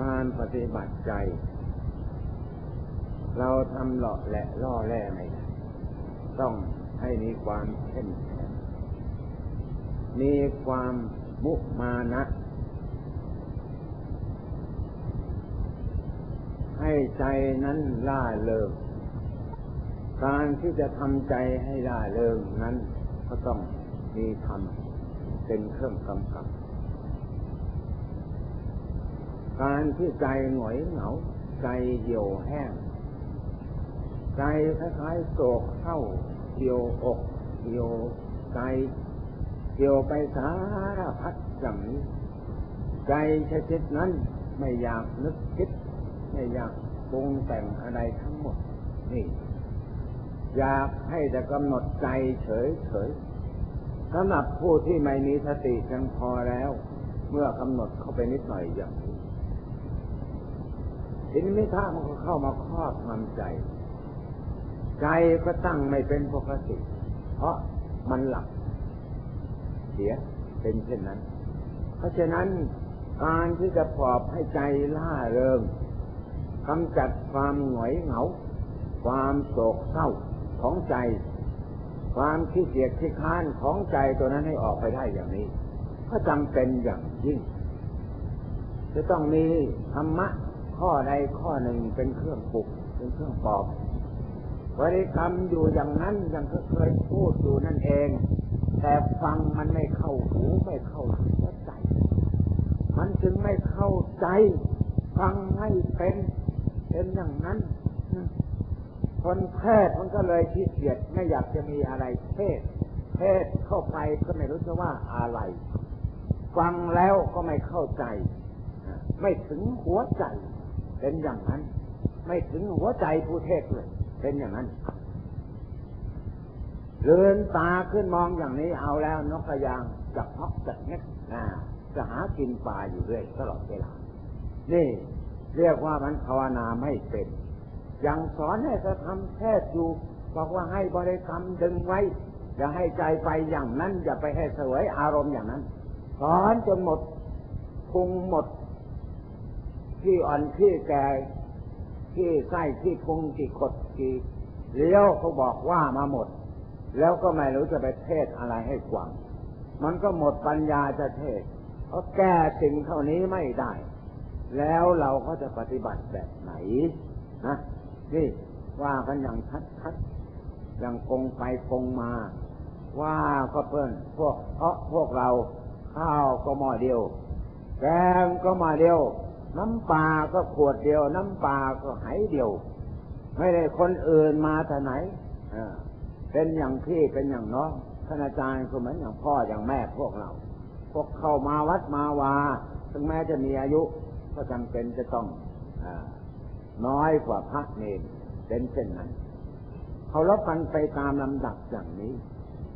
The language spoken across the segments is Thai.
การปฏิบัติใจ เราทำหล่อแหละล่อแร่ไม่ได้ต้องให้มีความเข้มแข็งมีความมุมานะ ให้ใจนั้นล่าเริงการที่จะทำใจให้ล่าเริงนั้นก็ต้องมีธรรมเป็นเครื่องกำกับ การที่ใจหงอยเหงา ใจเหี่ยวแห้ง ใจคล้ายๆโศกเศร้าเหี่ยวอกเหี่ยวใจเหี่ยวไปสารพัดอย่างใจชนิดนั้นไม่อยากนึกคิด ไม่อยากปรุงแต่งอะไรทั้งหมด นี่ อยากให้แต่กำหนดใจเฉยเฉยสำหรับผู้ที่ไม่มีสติเพียงพอแล้ว เมื่อกำหนดเข้าไปนิดหน่อยอย่างนี้ ทีนี้ไม่ท่ามันก็เข้ามาครอบงำใจ ใจก็ตั้งไม่เป็นปกติ เพราะมันหลับเสียเป็นเช่นนั้น เพราะฉะนั้นการที่จะปลอบให้ใจล่าเริงกำจัดความหงอยเหงา ความโศกเศร้าของใจ ความขี้เกียจขี้ค้านของใจตัวนั้นให้ออกไปได้อย่างนี้ ก็จำเป็นอย่างยิ่ง จะต้องมีธรรมะ ข้อใดข้อหนึ่งเป็นเครื่องปลุกเป็นเครื่องปอบบริกรรมอยู่อย่างนั้นอย่างเคยพูดอยู่นั่นเอง แต่ฟังมันไม่เข้าหูไม่เข้าหัวใจ มันจึงไม่เข้าใจ ฟังไม่เป็นเป็นอย่างนั้นคนเทศมันก็เลยขี้เกียจไม่อยากจะมีอะไรเทศเทศเข้าไปก็ไม่รู้จะว่าอะไร ฟังแล้วก็ไม่เข้าใจ ไม่ถึงหัวใจ เป็นอย่างนั้น ไม่ถึงหัวใจผู้เทศเลย เป็นอย่างนั้นเลือนตาขึ้นมองอย่างนี้เอาแล้วนกกระยางจับฮอกจับเน็ตนะจะหากินปลาอยู่เรื่อยตลอดเวลา นี่ เรียกว่ามันภาวนาไม่เป็น ยังสอนให้จะทำแค่อยู่บอกว่าให้บริกรรมดึงไว้ อย่าให้ใจไปอย่างนั้น อย่าไปให้สวยอารมณ์อย่างนั้น สอนจนหมดพุงหมด ที่อ่อนที่แก่ที่ไส้ที่พุงที่ขดที่เลี้ยวเขาบอกว่ามาหมด แล้วก็ไม่รู้จะไปเทศอะไรให้กวางมันก็หมดปัญญาจะเทศเพราะแก้สิ่งเท่านี้ไม่ได้ แล้วเราก็จะปฏิบัติแบบไหนนะนี่ว่ากันอย่างชัดๆอย่างคงไปคงมา ว่าก็เพื่อนพวกเพราะพวกเราข้าวก็หม้อเดียว แกงก็มาเดียว น้ำปลาก็ขวดเดียว น้ำปลาก็ไหเดียว ไม่ได้คนอื่นมาแต่ไหนเป็นอย่างพี่เป็นอย่างน้องท่านอาจารย์ก็เหมือนอย่างพ่ออย่างแม่พวกเรา พวกเข้ามาวัดมาวาถึงแม้จะมีอายุ ก็จำเป็นจะต้องอน้อยกว่าพระเนรเป็นเช่นนั้นเขารับกันไปตามลำดับอย่างนี้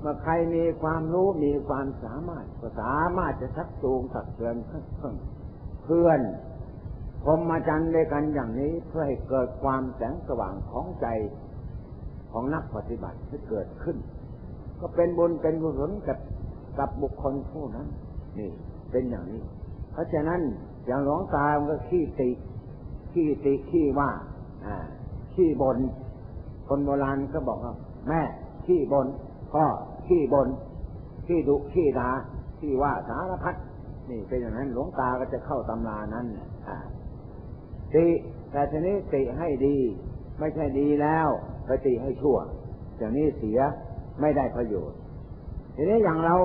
เมื่อใครมีความรู้มีความสามารถก็สามารถจะชักจูงสักเตือนเพื่อน พรมมาจันด้วยกันอย่างนี้เพื่อให้เกิดความแสงสว่างของใจของนักปฏิบัติที่เกิดขึ้น ก็เป็นบุญเป็นกุศลกับกับบุคคลผู้นั้น นี่ เป็นอย่างนี้ เพราะฉะนั้นอย่างหลวงตาก็ขี้ติขี้ติขี้ว่า อ่าขี้บน คนโบราณก็บอกว่า แม่ขี้บนพ่อขี้บนขี้ดุขี้ดาขี้ว่าสารพัดนี่เป็นอย่างนั้นหลวงตาก็จะเข้าตำรานั้นอ่า ติแต่ทีนี้ติให้ดี ไม่ใช่ดีแล้วไปติให้ชั่วอย่างนี้เสียไม่ได้ประโยชน์ ทีนี้อย่างเรา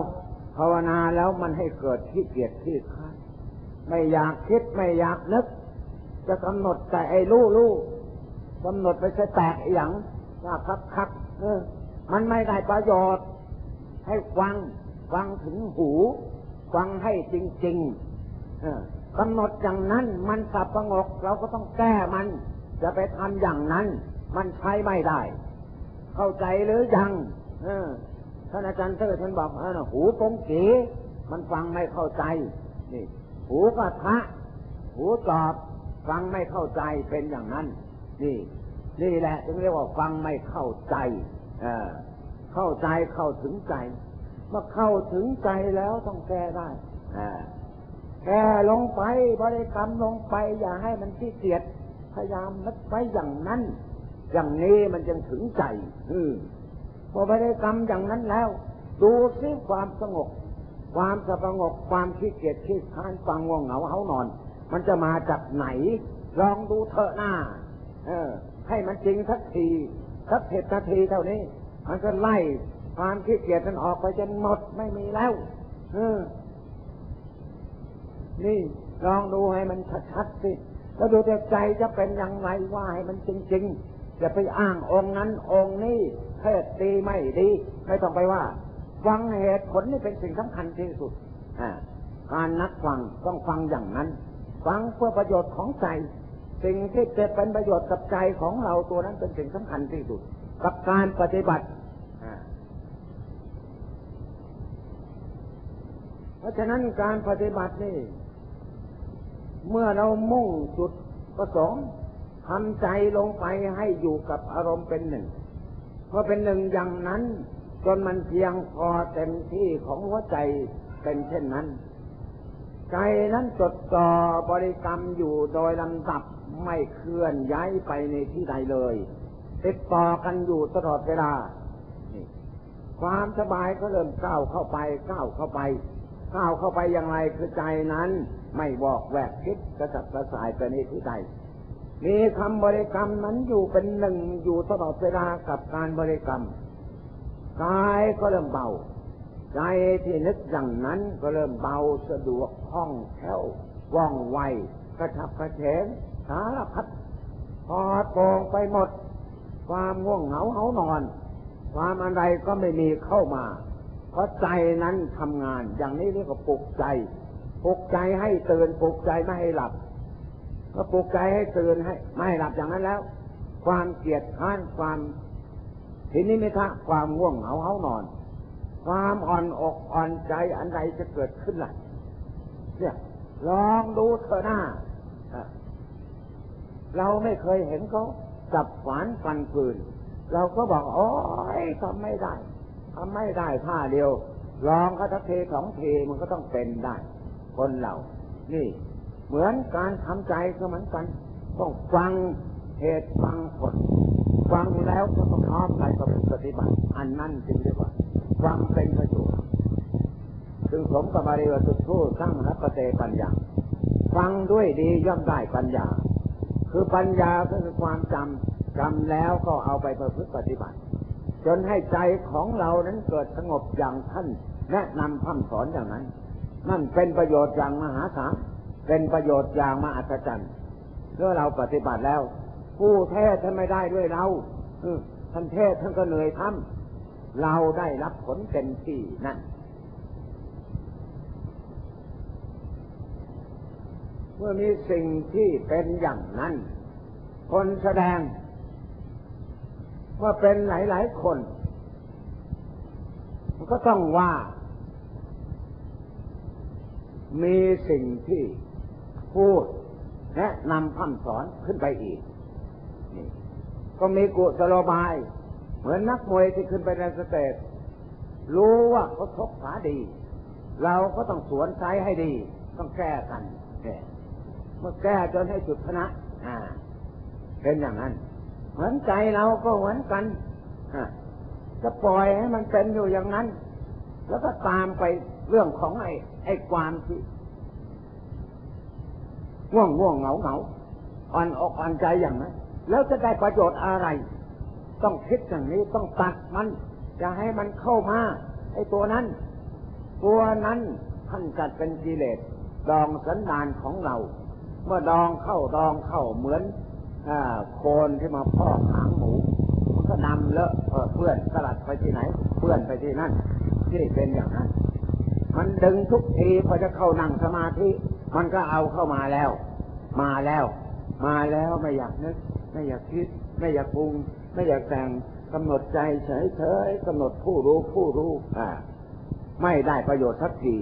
ภาวนาแล้วมันให้เกิดที่เกียจที่ค้านไม่อยากคิดไม่อยากนึก จะกำหนดแต่ไอ้รู้รู้กำหนดไปใช้แตกอย่างว่าคักคักเออ มันไม่ได้ประโยชน์ ให้ฟังฟังถึงหู ฟังให้จริงๆเออ กำหนดอย่างนั้นมันสับประงกเราก็ต้องแก้มัน จะไปทำอย่างนั้น มันใช้ไม่ได้ เข้าใจหรือยังท่านอาจารย์เตอร์ท่านบอกอหูปงกีมันฟังไม่เข้าใจ นี่ หูกระทะ หูตอบ ฟังไม่เข้าใจเป็นอย่างนั้น นี่ นี่แหละจึงเรียกว่าฟังไม่เข้าใจเอเข้าใจเข้าถึงใจเมื่อเข้าถึงใจแล้วต้องแก้ได้อ่า แค่ลงไปบริกรรมลงไป อย่าให้มันขี้เกียจพยายามนึกไว้อย่างนั้น อย่างนี้มันจึงถึงใจ อืมพอบริกรรมอย่างนั้นแล้ว ดูซิความสงบความสงบความขี้เกียจขี้ค้านฟังง่วงเหงาเฮานอน มันจะมาจากไหน ลองดูเถอะหน้า เออ ให้มันจริงสักทีสักเหตุนาทีเท่านี้ มันก็ไล่ความขี้เกียจมันออกไปจนหมดไม่มีแล้ว เออ นี่ลองดูให้มันชัดๆสิแล้วดูแต่ใจจะเป็นอย่างไรว่าให้มันจริงๆอย่าไปอ้างองค์นั้นองค์นี้เทศดีไม่ดี ไม่ต้องไปว่า ฟังเหตุผลนี่เป็นสิ่งสำคัญที่สุดการนักฟังต้องฟังอย่างนั้น ฟังเพื่อประโยชน์ของใจ สิ่งที่จะเป็นประโยชน์กับใจของเราตัวนั้นเป็นสิ่งสำคัญที่สุด กับการปฏิบัติเพราะฉะนั้นการปฏิบัตินี่ เมื่อเรามุ่งจุดประสงค์ทำใจลงไปให้อยู่กับอารมณ์เป็นหนึ่งพอเป็นหนึ่งอย่างนั้น จนมันเพียงพอเต็มที่ของหัวใจเป็นเช่นนั้น ใจนั้นจดจ่อบริกรรมอยู่โดยลำดับไม่เคลื่อนย้ายไปในที่ใดเลยติดต่อกันอยู่ตลอดเวลา ความสบายก็เริ่มก้าวเข้าไปก้าวเข้าไปก้าวเข้าไปอย่างไรคือใจนั้น ไม่บอกแวกคิดกระสับกระส่ายไปในที่ใดมีคำบริกรรมนั้นอยู่เป็นหนึ่งอยู่ตลอดเวลากับการบริกรรมกายก็เริ่มเบา ใจที่นึกอย่างนั้นก็เริ่มเบาสะดวกคล่องแคล่วว่องไวกระชับกระเฉงสารพัดพอโปร่งไปหมด ความง่วงเหงาเหานอน ความอะไรก็ไม่มีเข้ามา เพราะใจนั้นทำงานอย่างนี้เรียกว่าปลุกใจ ปลุกใจให้ตื่นปลุกใจไม่ให้หลับ ก็ปลุกใจให้ตื่นให้ ไม่ให้หลับอย่างนั้นแล้ว ความเกลียดข้านความทีนี้ไม่ทะความง่วงเหงาเฮานอน ความอ่อนอกอ่อนใจอันใดจะเกิดขึ้นล่ะเนี่ยลองดูเถอะหน้าเราไม่เคยเห็นเขาจับฝานฟันปืน เราก็บอกโอ้ยทำไม่ได้ทำไม่ได้ท่าเดียว ลองก็ทักเทสองเทมันก็ต้องเป็นได้ คนเรา นี่ เหมือนการทำใจก็เหมือนกัน ต้องฟังเหตุฟังผลฟังแล้วก็ต้องน้อมไปกับปฏิบัติ อันนั้นจึงเรียกว่าฟังเป็นประโยชน์จึงสมกับบาลีวัตุทูสร้างนับเตปัญญา ฟังด้วยดีย่อมได้ปัญญา คือปัญญาก็คือความจำจำแล้วก็เอาไปประพฤติปฏิบัติ จนให้ใจของเรานั้นเกิดสงบอย่างท่านแนะนำคำสอนอย่างนั้น นั่นเป็นประโยชน์อย่างมหาศาลเป็นประโยชน์อย่างมหัศจรรย์เมื่อเราปฏิบัติแล้ว ผู้เทศท่านไม่ได้ด้วยเราท่านเทศท่านก็เหนื่อยทำเราได้รับผลเต็มที่นั่นเมื่อมีสิ่งที่เป็นอย่างนั้น คนแสดง ว่าเป็นหลาย ๆ คน ก็ต้องว่า มีสิ่งที่พูดแนะนำคำสอนขึ้นไปอีกนี่ก็มีกุศโลบาย เหมือนนักมวยที่ขึ้นไปในสเตจรู้ว่าเขาทบขาดี เราก็ต้องสวนใช้ให้ดี ต้องแก้กันเมื่อแก้จนให้จุดชนะอ่า เป็นอย่างนั้น เหมือนใจเราก็เหมือนกันจะปล่อยให้มันเป็นอยู่อย่างนั้น แล้วก็ตามไปเรื่องของไอ้ ไอ้ความที่ง่วงง่วงเหงาเหงาอ่อนอกอ่อนใจอย่างนั้นแล้วจะได้ประโยชน์อะไร ต้องคิดอย่างนี้ต้องตัดมันจะให้มันเข้ามาไอ้ตัวนั้น ตัวนั้นท่านจัดเป็นกิเลสดองสันดานของเรา เมื่อดองเข้าดองเข้าเหมือนโคนที่มาพอกหางหมูมันก็นำเลอะเพื่อนสลัดไปที่ไหน เพื่อนไปที่นั่นที่เป็นอย่างนั้น มันดึงทุกทีพอจะเข้านั่งสมาธิ มันก็เอาเข้ามาแล้ว มาแล้ว มาแล้วไม่อยากนึก ไม่อยากคิด ไม่อยากปรุง ไม่อยากแต่งกำหนดใจเฉยเฉยกำหนดผู้รู้ผู้รู้อ่าไม่ได้ประโยชน์สักที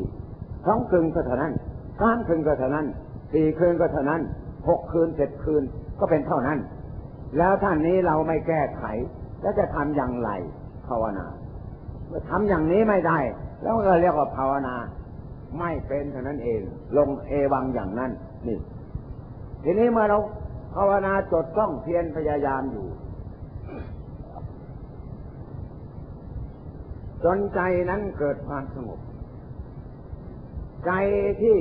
สองคืนก็เท่านั้นสามคืนก็เท่านั้นสี่คืนก็เท่านั้นหกคืนเจ็ดคืนก็เป็นเท่านั้น แล้วท่านนี้เราไม่แก้ไข แล้วจะทำอย่างไรภาวนาทำอย่างนี้ไม่ได้ แล้วก็เรียกว่าภาวนา ไม่เป็นเท่านั้นเอง ลงเอวังอย่างนั้นนี่ทีนี้เมื่อเราภาวนาจดจ้องเพียรพยายามอยู่จนใจนั้นเกิดความสงบ ใจที่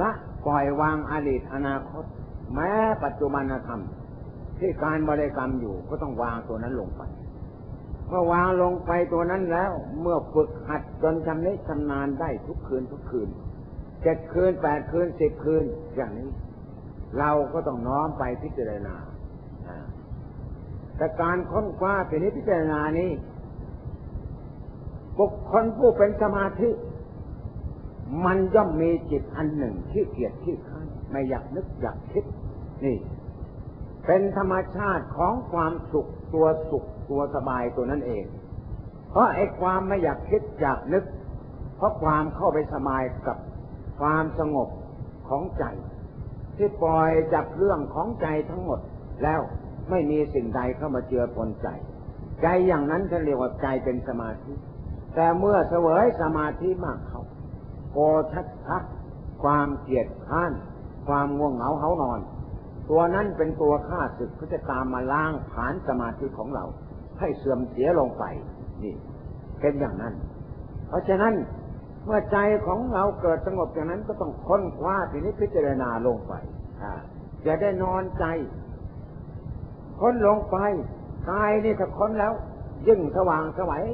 ละปล่อยวางอดีตอนาคต แม้ปัจจุบันธรรม ที่การบริกรรมอยู่ก็ต้องวางตัวนั้นลงไป เมื่อวางลงไปตัวนั้นแล้ว เมื่อฝึกหัดจนชำนิชำนาญได้ทุกคืนทุกคืนเจ็ดคืนแปดคืนสิบคืนอย่างนี้ เราก็ต้องน้อมไปพิจารณาแต่การค้นคว้าเป็นพิจารณานี้บุคคลผู้เป็นสมาธิ มันย่อมมีจิตอันหนึ่งที่เกียดที่ข้านไม่อยากนึกอยากคิด นี่ เป็นธรรมชาติของความสุขตัวสุขตัวสบายตัวนั้นเอง เพราะไอ้ความไม่อยากคิดอยากนึก เพราะความเข้าไปสบายกับความสงบของใจ ที่ปล่อยจากเรื่องของใจทั้งหมดแล้วไม่มีสิ่งใดเข้ามาเจือปนใจ ใจอย่างนั้นจะเรียกว่าใจเป็นสมาธิ แต่เมื่อเสวยสมาธิมากเขาโกชัดทักความเกียดข้าน ความง่วงเหงาเขานอน ตัวนั้นเป็นตัวข้าศึกก็จะตามมาล้างผานสมาธิของเรา ให้เสื่อมเสียลงไป นี่ เป็นอย่างนั้น เพราะฉะนั้นเมื่อใจของเราเกิดสงบอย่างนั้นก็ต้องค้นคว้าทีนี้พิจารณาลงไปจะได้นอนใจ ค้นลงไปกายนี่ถ้าค้นแล้ว ยิ่งสว่างสวัย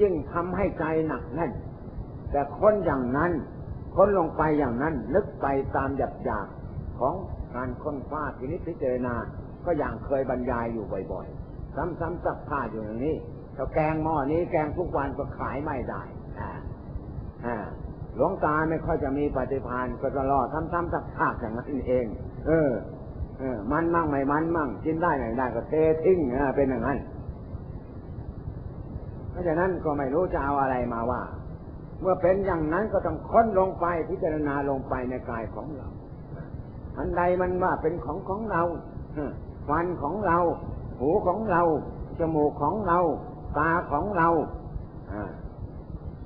ยิ่งทำให้ใจหนักแน่น แต่ค้นอย่างนั้น ค้นลงไปอย่างนั้น ลึกไปตามหยับหยาบของ การค้นคว้าทีนี้พิจารณา ก็อย่างเคยบรรยายอยู่บ่อยๆ ซ้ำๆซักผ้าอยู่อย่างนี้ถ้าแกงหม้อนี้แกงทุกวันก็ขายไม่ได้หลวงตาไม่ค่อยจะมีปฏิภาณก็จะรอซ้ำๆซักผ้าอย่างนั้นเอง เออ เออ มันมั่งไม่มันมั่งกินได้ไหนได้ก็เททิ้งเป็นอย่างนั้นเพราะฉะนั้นก็ไม่รู้จะเอาอะไรมาว่า เมื่อเป็นอย่างนั้นก็ต้องค้นลงไปพิจารณาลงไปในกายของเรา อันใดมันว่าเป็นของของเราฟันของเรา หูของเรา จมูกของเรา ตาของเรา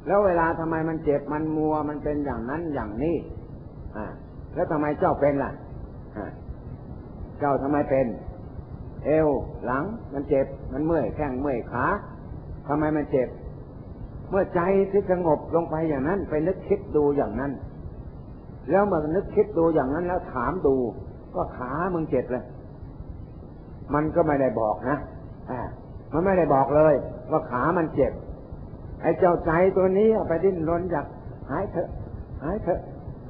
แล้วเวลาทำไมมันเจ็บมันมัวมันเป็นอย่างนั้นอย่างนี้แล้วทำไมเจ้าเป็นล่ะเจ้าทำไมเป็น เอวหลัง มันเจ็บมันเมื่อยแข้งเมื่อยขาทำไมมันเจ็บ เมื่อใจที่สงบลงไปอย่างนั้น ไปนึกคิดดูอย่างนั้น แล้วมื่อนึกคิดดูอย่างนั้นแล้วถามดูว่าขามึงเจ็บเลย มันก็ไม่ได้บอกนะอ่ามันไม่ได้บอกเลยว่าขามันเจ็บ ไอ้เจ้าใจตัวนี้ไปดิ้นรนอยากหายเถอะ หายเถอะ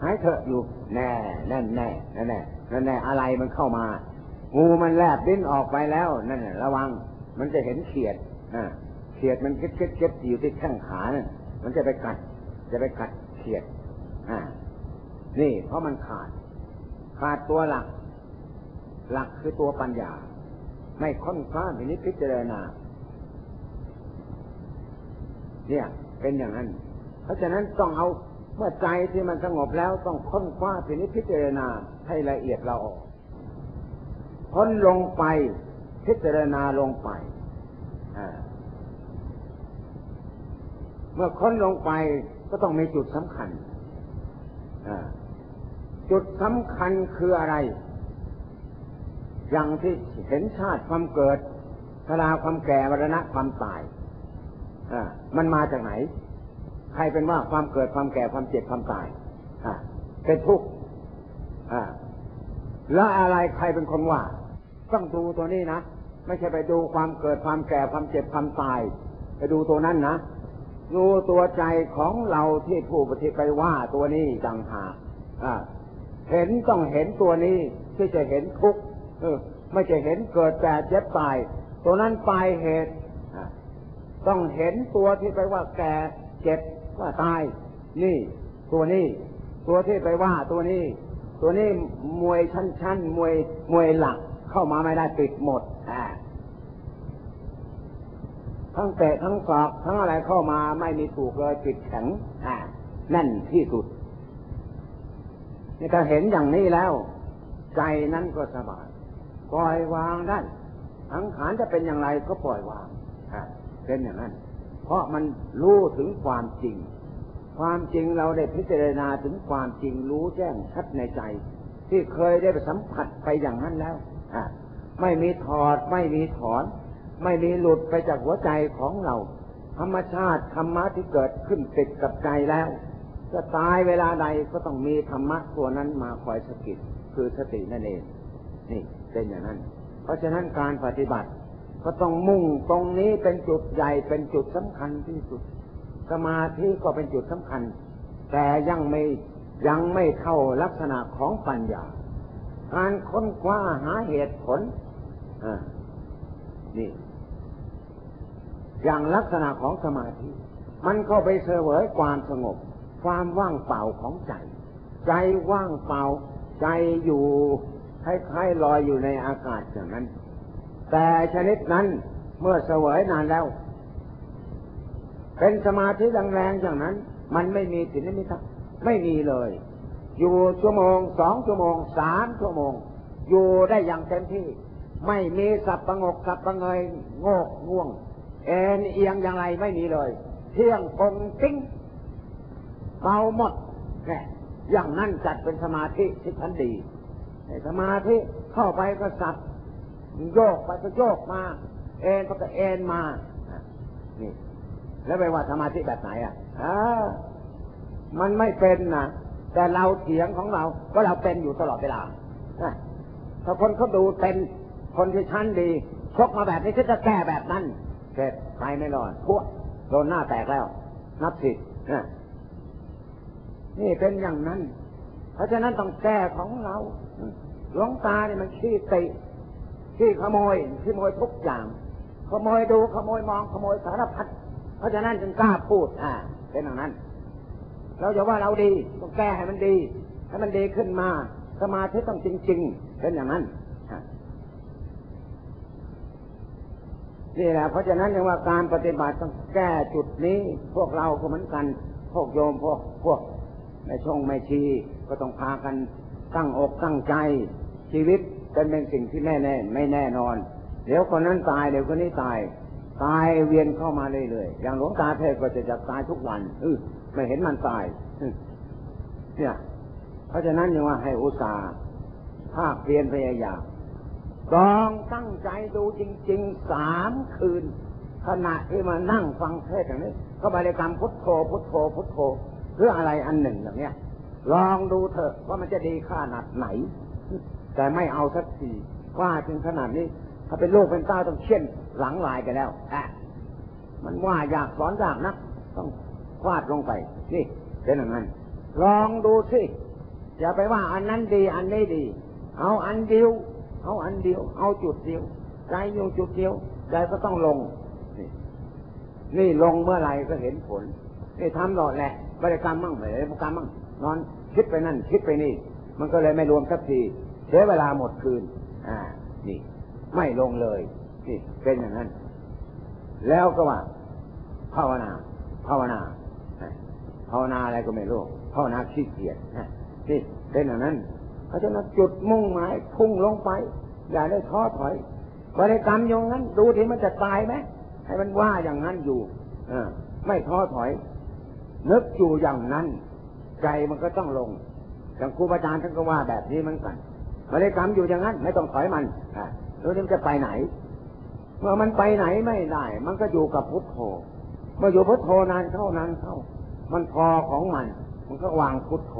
หายเถอะอยู่ แน่แน่แน่แน่แน่แน่อะไรมันเข้ามางูมันแลบดิ้นออกไปแล้วนั่นระวัง มันจะเห็นเขียดอ่าเขียดมันเก็ดเก็ดเก็ดอยู่ที่แข้งขาเนี่ยมันจะไปกัด จะไปกัดเขียด อ่า นี่ เพราะมันขาด ขาดตัวหลัก หลักคือตัวปัญญา ไม่ค้นคว้าพินิจพิจารณา เนี่ย เป็นอย่างนั้น เพราะฉะนั้นต้องเอาเมื่อใจที่มันสงบแล้วต้องค้นคว้าพินิจพิจารณาให้ละเอียดเราออกค้นลงไปพิจารณาลงไปเมื่อค้นลงไปก็ต้องมีจุดสำคัญ จุดสำคัญคืออะไร อย่างที่เห็นชาติความเกิดชราความแก่วรณะความตายมันมาจากไหน ใครเป็นว่าความเกิดความแก่ความเจ็บความตายเป็นทุกข์แล้วอะไรใครเป็นคนว่า ต้องดูตัวนี้นะ ไม่ใช่ไปดูความเกิดความแก่ความเจ็บความตาย ไปดูตัวนั้นนะ ดูตัวใจของเราที่ผู้ปฏิไปว่าตัวนี้ต่างหาก เห็นต้องเห็นตัวนี้ที่จะเห็นทุกข์ไม่จะเห็นเกิดแต่เจ็บตาย ตัวนั้นปลายเหตุต้องเห็นตัวที่ไปว่าแก่เจ็บว่าตาย นี่ ตัวนี้ ตัวที่ไปว่าตัวนี้ ตัวนี้มวยชั้นๆมวยมวยหลักเข้ามาไม่ได้ปิดหมดอ่าทั้งเตะทั้งสอบทั้งอะไรเข้ามาไม่มีถูกเลยจิตแข็งอ่าแน่นที่สุด นี่ถ้าเห็นอย่างนี้แล้ว ใจนั้นก็สบายปล่อยวางได้ทั้งขานจะเป็นอย่างไรก็ปล่อยวางเป็นอย่างนั้น เพราะมันรู้ถึงความจริง ความจริงเราได้พิจารณาถึงความจริงรู้แจ้งชัดในใจ ที่เคยได้ไปสัมผัสไปอย่างนั้นแล้วไม่มีถอดไม่มีถอน ไม่มีหลุดไปจากหัวใจของเรา ธรรมชาติธรรมะที่เกิดขึ้นติดกับใจแล้ว จะตายเวลาใดก็ต้องมีธรรมะตัวนั้นมาคอยสกิดคือสตินั่นเอง นี่เป็นอย่างนั้น เพราะฉะนั้นการปฏิบัติ ก็ต้องมุ่งตรงนี้เป็นจุดใหญ่เป็นจุดสำคัญที่สุด สมาธิก็เป็นจุดสำคัญ แต่ยังไม่ยังไม่เท่าลักษณะของปัญญา การค้นคว้าหาเหตุผลอ่านี่อย่างลักษณะของสมาธิ มันก็ไปเสวยความสงบ ความว่างเปล่าของใจ ใจว่างเปล่า ใจอยู่คล้ายๆลอยอยู่ในอากาศอย่างนั้น แต่ชนิดนั้นเมื่อเสวยนานแล้ว เป็นสมาธิแรงๆอย่างนั้น มันไม่มีสินมิทัไม่มีเลย อยู่ชั่วโมงสองชั่วโมงสามชั่วโมง อยู่ได้อย่างเต็มที่ ไม่มีสับประงกสับประเงยโงกง่วง เอ็นเอียงอย่างไรไม่มีเลย เที่ยงคงติ้ง เบาหมดแค่อย่างนั้นจัดเป็นสมาธิที่ทันดีในสมาธิเข้าไปก็สับโยกไปก็โยกมา เอ็นไปก็เอ็นมานี่แล้วไปว่าสมาธิแบบไหนอะอ่ามันไม่เป็นนะแต่เราเถียงของเราก็เราเป็นอยู่ตลอดเวลาถ้าคนเขาดูเป็นคนที่ชั้นดีชกมาแบบนี้ก็จะแก้แบบนั้นเสร็จไปไม่รอดพวกโดนหน้าแตกแล้ว นับสินี่ นี่เป็นอย่างนั้น เพราะฉะนั้นต้องแก้ของเราหลวงตาเนี่ยมันขี้ติขี้ขโมยขี้ขโมยทุกอย่าง ขโมยดูขโมยมองขโมยสารพัดเพราะฉะนั้นจึงกล้าพูดอ่า เป็นอย่างนั้น เราจะว่าเราดีต้องแก้ให้มันดี ให้มันดีขึ้นมา สมาธิต้องจริง ๆ เป็นอย่างนั้นนี่แหละเพราะฉะนั้นยังว่าการปฏิบัติต้องแก้จุดนี้ พวกเราก็เหมือนกัน พวกโยมพวกพวก ในช่องไม่ชีก็ต้องพากันตั้งอกตั้งใจ ชีวิตเป็นเป็นสิ่งที่แน่แน่ไม่แน่นอน เดี๋ยวคนนั้นตายเดี๋ยวคนนี้ตาย ตายเวียนเข้ามาเรื่อยๆอย่างหลวงตาเทศก็จะจะตายทุกวันเออไม่เห็นมันตายเนี่ย เพราะฉะนั้นยังว่าให้อุตส่าห์ภาคเพียนพยายามลองตั้งใจดูจริงๆสามคืน ขณะที่มานั่งฟังเทศอย่างนี้ก็บริกรรมพุทโธพุทโธพุทโธ เพื่ออะไรอันหนึ่งอย่างเนี้ยลองดูเถอะว่ามันจะดีขนาดไหน แต่ไม่เอาสักทีว่าถึงขนาดนี้ ถ้าเป็นลูกเป็นเต้าต้องเช่นหลังลายกันแล้วอะมันว่าอยากสอนยากนักต้องฟาดลงไป นี่เป็นอย่างนั้น ลองดูสิอย่าไปว่าอันนั้นดีอันนี้ดี เอาอันเดียว เอาอันเดียว เอาจุดเดียวใจอยู่จุดเดียวใจก็ต้องลง นี่นี่ลงเมื่อไหร่ก็เห็นผลนี่ทำหลอดแหละ บริกรรมมั่งไม่บริกรรมมั่งนอนคิดไปนั่นคิดไปนี่ มันก็เลยไม่รวมสักทีเสียเวลาหมดคืน อ่า นี่ ไม่ลงเลยนี่เป็นอย่างนั้น แล้วก็ว่า ภาวนา ภาวนาภาวนาอะไรก็ไม่รู้ภาวนาขี้เกียจนี่เป็นอย่างนั้นเพราะฉะนั้นจุดมุ่งหมายพุ่งลงไป อย่าได้ท้อถอยบริกรรมอย่างนั้น ดูที่มันจะตายไหมให้มันว่าอย่างนั้นอยู่อไม่ท้อถอย นึกอยู่อย่างนั้น ใจมันก็ต้องลงอย่างครูบาอาจารย์ท่านก็ว่าแบบนี้เหมือนกันบริกรรมอยู่อย่างนั้น ไม่ต้องถอยมันแล้วมันจะไปไหน เมื่อมันไปไหนไม่ได้ มันก็อยู่กับพุทโธเมื่ออยู่พุทโธนานเข้านานเข้ามันพอของมัน มันก็วางพุทโธ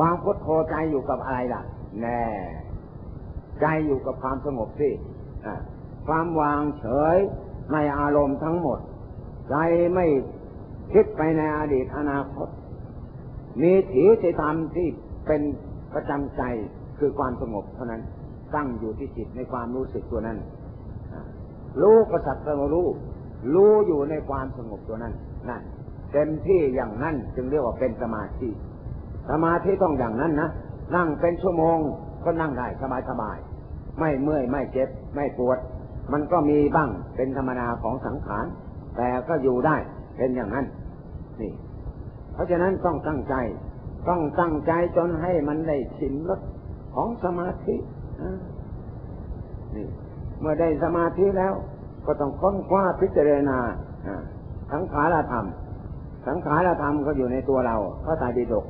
วางพุทโธใจอยู่กับอะไรล่ะ แน่ใจอยู่กับความสงบสิความวางเฉยในอารมณ์ทั้งหมด ใจไม่ คิดไปในอดีตอนาคต มีถีจิธรรมที่เป็นประจำใจคือความสงบเท่านั้นตั้งอยู่ที่จิตในความรู้สึกตัวนั้นรู้กษัตริย์รู้ รู้อยู่ในความสงบตัวนั้นนั่นเต็มที่อย่างนั้นจึงเรียกว่าเป็นสมาธิสมาธิต้องอย่างนั้นนะนั่งเป็นชั่วโมงก็นั่งได้สบายสบายไม่เมื่อยไม่เจ็บ ไม่ปวด มันก็มีบ้างเป็นธรรมนาของสังขารแต่ก็อยู่ได้เป็นอย่างนั้น นี่ เพราะฉะนั้นต้องตั้งใจ ต้องตั้งใจจนให้มันได้ชิมรสของสมาธินี่ เมื่อได้สมาธิแล้ว ก็ต้องค้นคว้าพิจารณาทั้งขาลธรรม สังขารธรรมก็อยู่ในตัวเราพระไตรปิฎก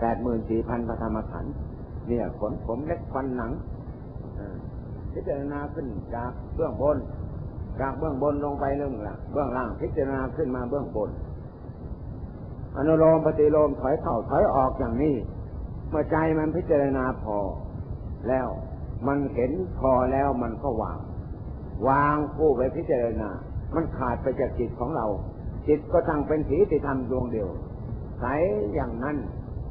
แปดหมื่นสี่พันพระธรรมขันธ์เนี่ยขนผมเล็กฟันหนังพิจารณาขึ้นจากเบื้องบนจากเบื้องบนลงไปเรื่องล่างเบื้องล่างพิจารณาขึ้นมาเบื้องบน นุโลมปฏิโลมถอยเข้าถอยออกอย่างนี้ เมื่อใจมันพิจารณาพอ แล้วมันเห็นพอแล้วมันก็วาง วางผู้ไปพิจารณา มันขาดไปจากจิตของเรา จิตก็ตั้งเป็นสีติธรรมดวงเดียวใสอย่างนั้น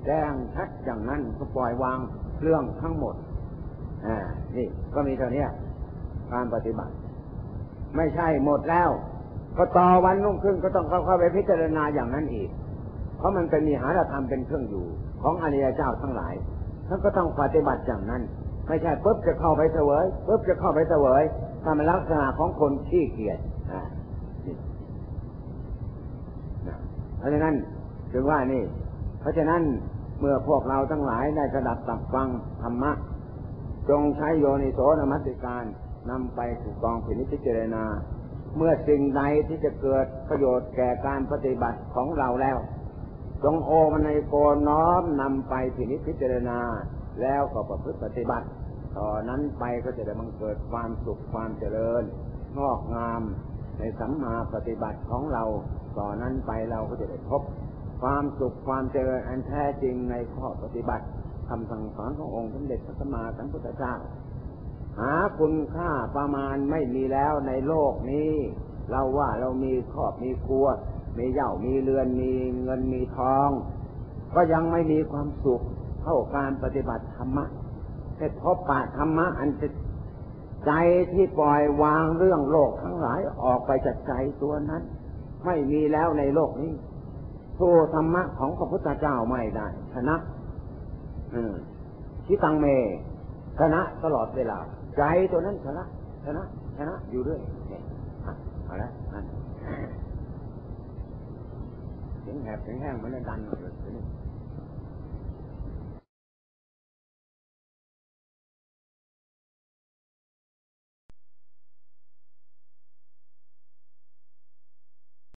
แจ้งชัดอย่างนั้นก็ปล่อยวางเรื่องทั้งหมดอ่านี่ก็มีเท่านี้การปฏิบัติ ไม่ใช่หมดแล้ว ก็ต่อวันรุ่งขึ้นก็ต้องเข้าไปพิจารณาอย่างนั้นอีก เพราะมันเป็นมีหารธรรมเป็นเครื่องอยู่ ของอริยเจ้าทั้งหลายท่านก็ต้องปฏิบัติอย่างนั้น ไม่ใช่ปุ๊บจะเข้าไปเสวยปุ๊บจะเข้าไปเสวยถ้ามลักษณะของคนขี้เกียจอ่านี่นะเพราะฉะนั้นถึงว่านี่ เพราะฉะนั้นเมื่อพวกเราทั้งหลายได้กระดับตับฟังธรรมะ จงใช้โยนิโสนมัติการนำไปถูกกองพินิจพิจรณา เมื่อสิ่งใดที่จะเกิดประโยชน์แก่การปฏิบัติของเราแล้ว จงโอมันในโกน้อมนำไปพินิจพิจารณา แล้วก็ประพฤติปฏิบัติ ต่อนนั้นไปก็จะได้บังเกิดความสุขความเจริญ งอกงามในสัมมาปฏิบัติของเรา ต่อนนั้นไปเราก็จะได้พบ ความสุขความเจริญอันแท้จริงในข้อปฏิบัติคำสั่งสอนขององค์สมเด็จพระสัมมาสัมพุทธเจ้า หาคุณค่าประมาณไม่มีแล้วในโลกนี้ เราว่าเรามีครอบมีครัว มีเหย่ามีเรือนมีเงินมีทอง ก็ยังไม่มีความสุขเท่าการปฏิบัติธรรมะแต่พบปะธรรมะอันจะใจที่ปล่อยวางเรื่องโลกทั้งหลายออกไปจากใจตัวนั้น ไม่มีแล้วในโลกนี้สู้ธรรมะของพระพุทธเจ้าไม่ได้ชนะชิตังเมชนะตลอดเวลา ใจตัวนั้นชนะชนะชนะอยู่เรื่อยเอาละ හපෙන් හැපෙන් හැම වෙලේ දන්නවලු